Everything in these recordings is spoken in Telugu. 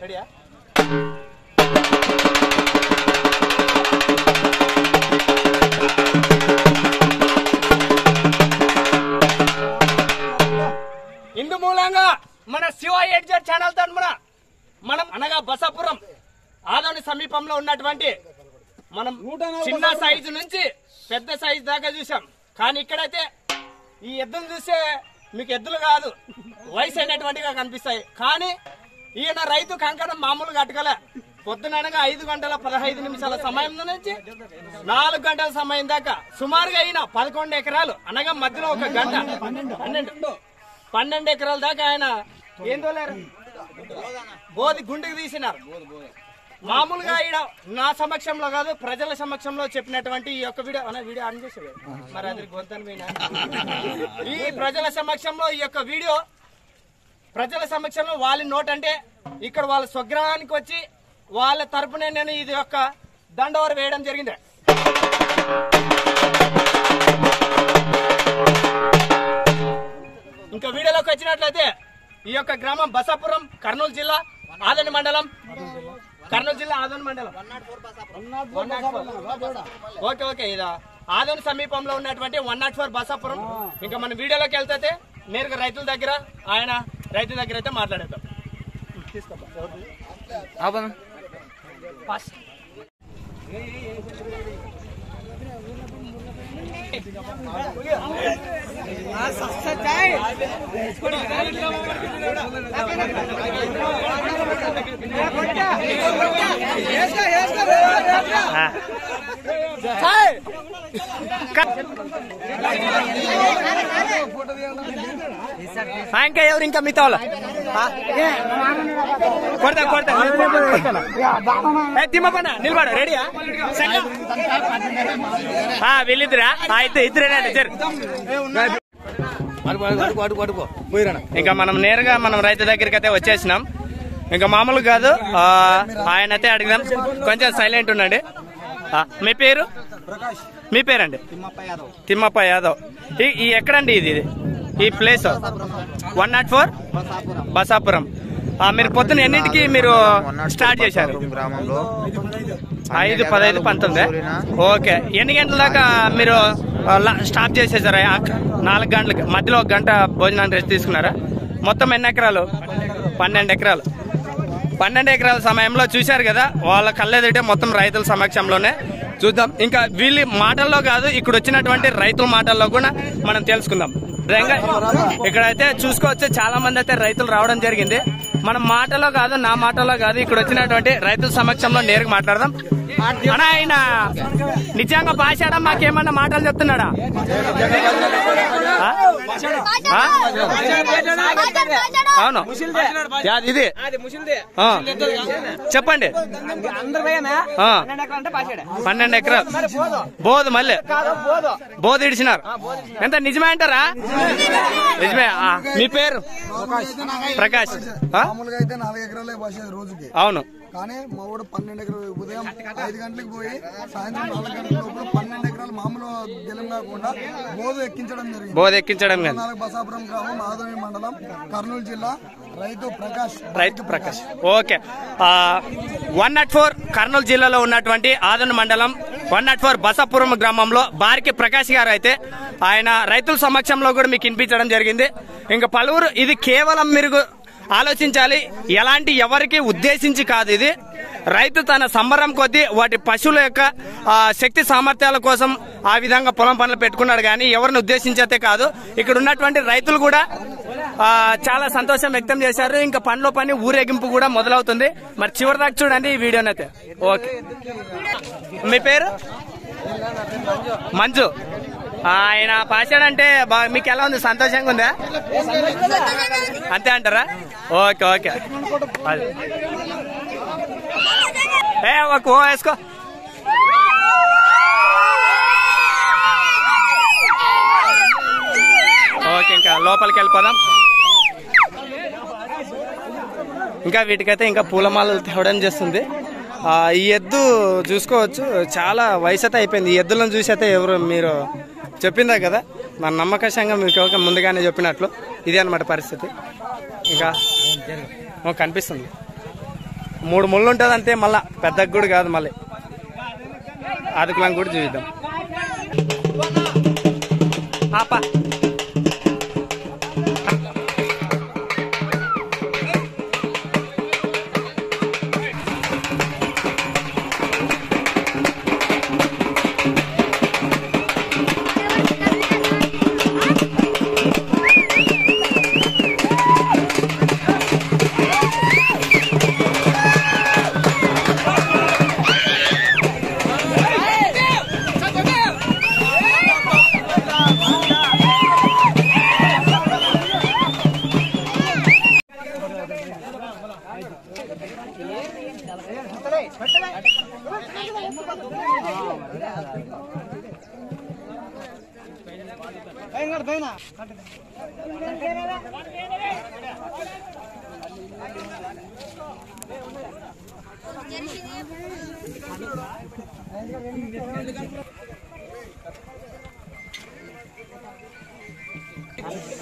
రెడీయా ఇందు మూలంగా మన శివ ఎడ్జర్ ఛానల్ తరఫున మనం అనగా బసాపురం ఆదోని సమీపంలో ఉన్నటువంటి మనం చిన్న సైజు నుంచి పెద్ద సైజు దాకా చూసాం కానీ ఇక్కడైతే ఈ ఎద్దులు చూస్తే మీకు ఎద్దులు కాదు వయసు అయినటువంటిగా కనిపిస్తాయి. కానీ ఈయన రైతు కంకణం మామూలుగా అటకలే పొద్దుననగా ఐదు గంటల పదహైదు నిమిషాల సమయం నుంచి నాలుగు గంటల సమయం దాకా సుమారుగా అయిన పదకొండు ఎకరాలు అనగా మధ్యలో ఒక గంట. పన్నెండు. పన్నెండు ఎకరాల దాకా ఆయన ఏం తోలేరు? బోధి గుండెకి తీసినారు. మామూలుగా ఈడ నా సమక్షంలో కాదు ప్రజల సమక్షంలో చెప్పినటువంటి ఈ యొక్క వీడియో అన్న వీడియో ఆన్ చేసేది మరి అది గొంతను ఈ ప్రజల సమక్షంలో ఈ యొక్క వీడియో ప్రజల సమక్షంలో వాళ్ళ నోట్ అంటే ఇక్కడ వాళ్ళ స్వగ్రహానికి వచ్చి వాళ్ళ తరపునే నేను ఇది యొక్క దండోర వేయడం జరిగింది. ఇంకా వీడియోలోకి వచ్చినట్లయితే ఈ యొక్క గ్రామం బసాపురం కర్నూలు జిల్లా ఆదోని మండలం. కర్నూలు జిల్లా ఆదోని మండలం. Okay okay. ఇదా ఆదోని సమీపంలో ఉన్నటువంటి వన్ నాట్ ఫోర్ బసాపురం. ఇంకా మన వీడియోలోకి వెళ్తే నేరుగా రైతుల దగ్గర ఆయన రైతు దగ్గర అయితే మాట్లాడేద్దాం. ఫస్ట్ ఇంకా ఎవరు ఇంకా మిగతా వాళ్ళు ఆ? కొడతా కొడతా. తిమ్మపన్న నిలబడ. రెడీయా వెళ్ళిద్దురా? అయితే ఇద్దరేనండి ఇంకా మనం నేరుగా మనం రైతు దగ్గరికి అయితే వచ్చేసినాం. ఇంకా మామూలు కాదు. ఆయన అయితే అడిగినాం. కొంచెం సైలెంట్ ఉండండి. మీ పేరు? మీ పేరండి? తిమ్మప్ప యాదవ్. ఎక్కడండి ఇది? ఈ place one not four? Basapuram. మీరు పొద్దున ఎన్నింటికి మీరు స్టార్ట్ చేశారు? గ్రామంలో ఐదు పదహైదు పంతొమ్మిది. ఓకే. ఎన్ని గంటల దాకా మీరు స్టాప్ చేసేసారా? నాలుగు గంటలకి. మధ్యలో ఒక గంట భోజనాన్ని రెస్ట్ తీసుకున్నారా? మొత్తం ఎన్ని ఎకరాలు? పన్నెండు ఎకరాలు. పన్నెండు ఎకరాల సమయంలో చూశారు కదా వాళ్ళ కళ్ళెదిటే మొత్తం రైతుల సమక్షంలోనే చూద్దాం. ఇంకా వీళ్ళ మాటల్లో కాదు ఇక్కడ వచ్చినటువంటి రైతుల మాటల్లో కూడా మనం తెలుసుకుందాం. ఇక్కడైతే చూసుకోవచ్చు చాలా మంది అయితే రైతులు రావడం జరిగింది. మన మాటలో కాదు నా మాటలో కాదు ఇక్కడ వచ్చినటువంటి రైతుల సమక్షంలో నేరుగా మాట్లాడదాం. అన్నా ఆయన నిజంగా భాషాడా మాకేమన్నా మాటలు చెప్తున్నాడా? ఆ? ఆ? అవును. ఇది. చెప్పండి. ఆ. పన్నెండు ఎకరాలు. బోధు. మళ్ళీ. బోధు. ఇడిచినారు. ఎంత నిజమే అంటారా? నిజమే. మీ పేరు? ప్రకాష్. ఆ? మామూలుగా అయితే నాలుగు ఎకరాలే పోసేది రోజుకి. అవును. కానీ మా పన్నెండు ఎకరాలు ఉదయం ఐదు గంటలకు పోయి సాయంత్రం నాలుగు గంటల లోపల పన్నెండు ఎకరాలు మామూలు గెలం కాకుండా బోధు ఎక్కించడం జరిగింది. బోధ ఎక్కించడం బసాపురం గ్రామం ఆదోని మండలం కర్నూలు జిల్లా రైతు ప్రకాష్. రైతు Prakash. Okay. One not four Kurnool జిల్లాలో ఉన్నటువంటి ఆదోని మండలం వన్ నాట్ ఫోర్ బసాపురం గ్రామంలో బారికి ప్రకాష్ గారు అయితే ఆయన రైతుల సమక్షంలో కూడా మీకు వినిపించడం జరిగింది. ఇంకా పలువురు ఇది కేవలం మీరు ఆలోచించాలి. ఎలాంటి ఎవరికి ఉద్దేశించి కాదు ఇది. రైతు తన సంబరం కొద్దీ వాటి పశువుల యొక్క శక్తి సామర్థ్యాల కోసం ఆ విధంగా పొలం పనులు పెట్టుకున్నాడు కానీ ఎవరిని ఉద్దేశించతే కాదు. ఇక్కడ ఉన్నటువంటి రైతులు కూడా చాలా సంతోషం వ్యక్తం చేశారు. ఇంకా పనిలో పని ఊరేగింపు కూడా మొదలవుతుంది. మరి చివరి దాకా చూడండి ఈ వీడియోనైతే ఓకే. మీ పేరు? మంజు. ఆయన పాశాడంటే బా- మీకు ఎలా ఉంది? సంతోషంగా ఉందా? అంతే అంటారా? Okay okay. ఏ ఒక ఓ వేసుకో. ఓకే ఇంకా లోపలికి వెళ్ళిపోదాం. ఇంకా వీటికైతే ఇంకా పూలమాలలు తేవడం చేస్తుంది. ఈ ఎద్దు చూసుకోవచ్చు. చాలా వయసు అయితే అయిపోయింది. ఈ ఎద్దులను చూసి అయితే ఎవరు మీరు చెప్పిందా కదా? మన నమ్మకషంగా మీకు ఒక ముందుగానే చెప్పినట్లు. ఇదే అనమాట పరిస్థితి. ఇంకా కనిపిస్తుంది. మూడు ముళ్ళు ఉంటుంది అంతే మళ్ళా పెద్ద గుడి కాదు మళ్ళీ. ఆదుకులం కూడా చూద్దాం. ఆపా. ना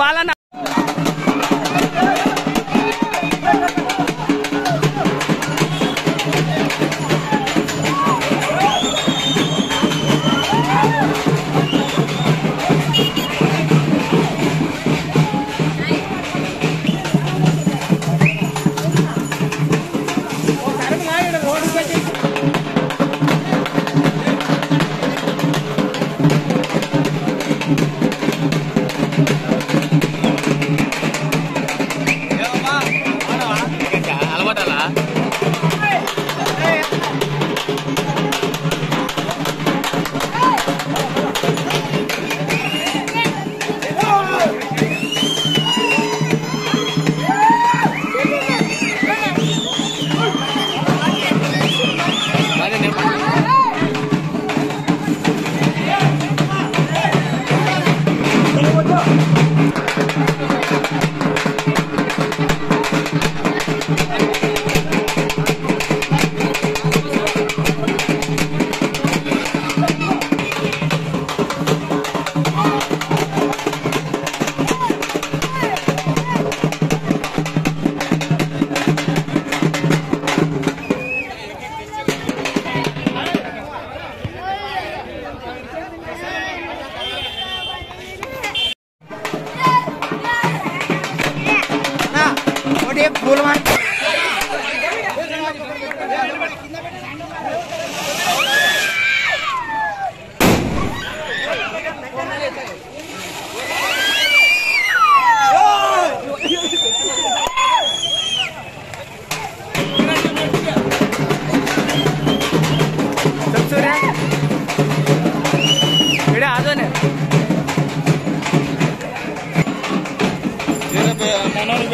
fala na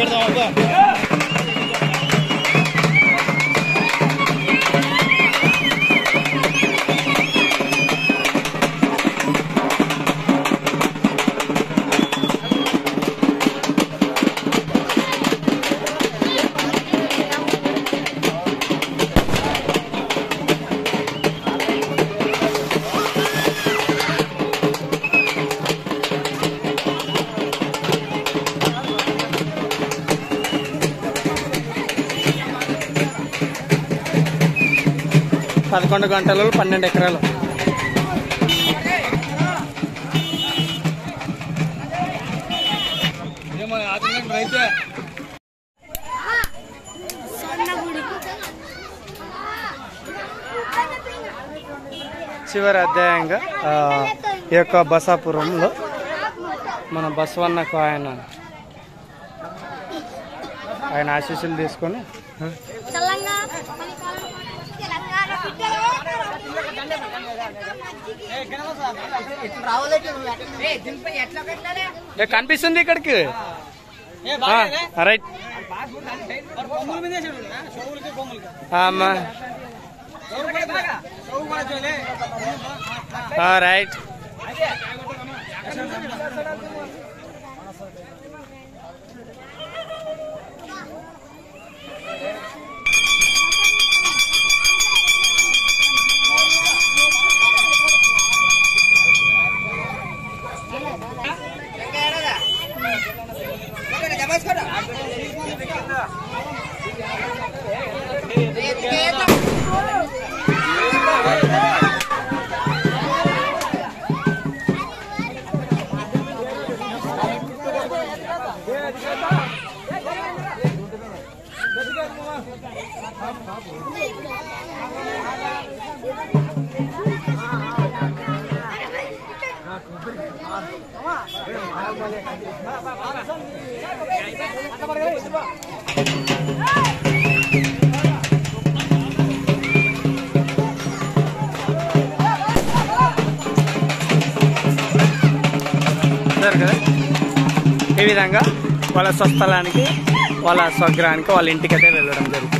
Vai, vai. పదకొండు గంటలు పన్నెండు ఎకరాలు. చివరి అధ్యాయంగా ఈ యొక్క బసాపురంలో మన బసవన్నకు ఆయన ఆయన ఆశీస్సులు తీసుకొని కనిపిస్తుంది ఇక్కడికి? ఆ, రైట్ ఆ, అమ్మా ఆ, రైట్ ఈ విధంగా వాళ్ళ స్వస్థలానికి వాళ్ళ స్వగ్రహానికి వాళ్ళ ఇంటికైతే వెళ్ళడం జరుగుతుంది.